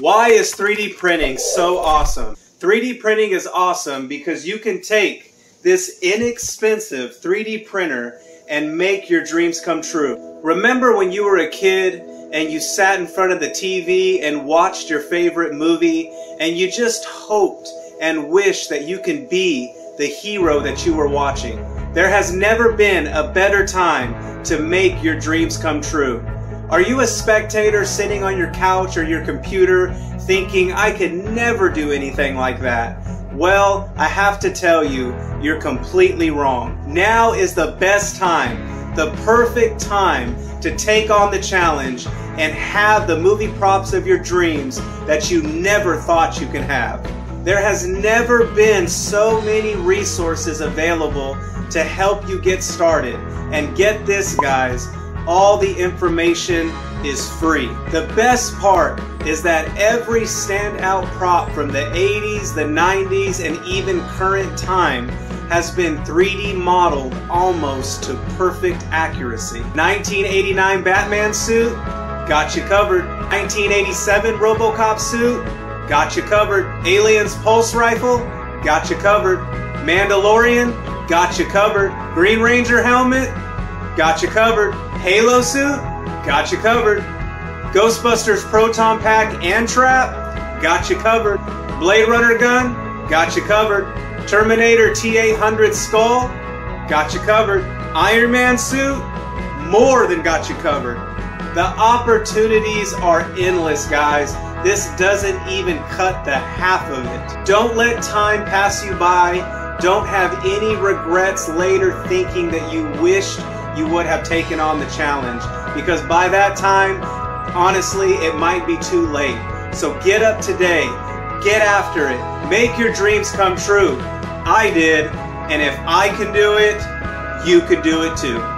Why is 3D printing so awesome? 3D printing is awesome because you can take this inexpensive 3D printer and make your dreams come true. Remember when you were a kid and you sat in front of the TV and watched your favorite movie and you just hoped and wished that you can be the hero that you were watching. There has never been a better time to make your dreams come true. Are you a spectator sitting on your couch or your computer thinking, I could never do anything like that? Well, I have to tell you, you're completely wrong. Now is the best time, the perfect time to take on the challenge and have the movie props of your dreams that you never thought you could have. There has never been so many resources available to help you get started. And get this, guys, all the information is free. The best part is that every standout prop from the 80s, the 90s, and even current time has been 3D modeled almost to perfect accuracy. 1989 Batman suit, got you covered. 1987 Robocop suit, got you covered. Aliens Pulse Rifle, got you covered. Mandalorian, got you covered. Green Ranger helmet, got you covered. Halo suit, got you covered. Ghostbusters Proton Pack and Trap, got you covered. Blade Runner gun, got you covered. Terminator T800 Skull, got you covered. Iron Man suit, more than got you covered. The opportunities are endless, guys. This doesn't even cut the half of it. Don't let time pass you by. Don't have any regrets later thinking that you wished you would have taken on the challenge because by that time, honestly, it might be too late. So get up today, get after it, make your dreams come true. I did, and if I can do it, you could do it too.